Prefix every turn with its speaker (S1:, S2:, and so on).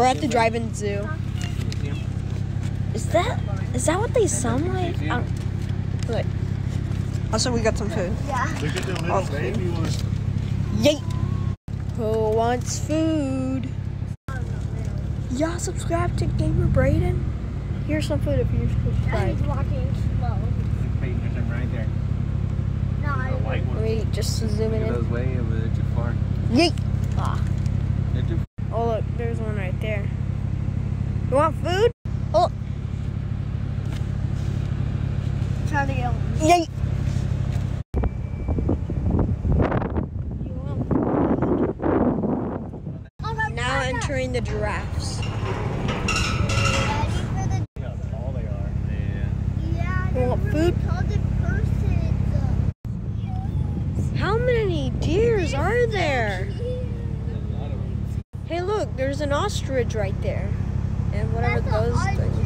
S1: We're at the drive-in zoo. Is that is that what they sound like? Look. Also, we got some food.
S2: Yeah.
S3: Look at the little
S1: Oh,
S3: baby one.
S1: Yay! Who wants food? Y'all subscribe to Gamer Braden. Here's some food if you subscribe.
S2: He's walking slow.
S3: Wait, there's right there.
S2: No,
S3: The
S2: I
S3: white one.
S1: Wait, just to zoom
S4: Look
S1: it
S4: at those way over there too far.
S1: Yay! Ah.
S4: They're too
S1: Oh look, there's one right there. You want food? Oh,
S2: trying to get one.
S1: yay! Now entering the giraffes.
S2: Ready for the
S3: See how tall they are.
S4: Yeah.
S2: yeah.
S1: You want food?
S2: tall in person. Yes.
S1: How many deers are there?
S2: Cute.
S4: A lot of them.
S1: Hey, look, there's an ostrich right there and whatever those things are.